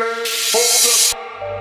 Hold up.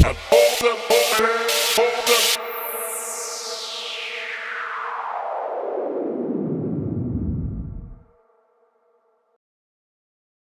Shut up.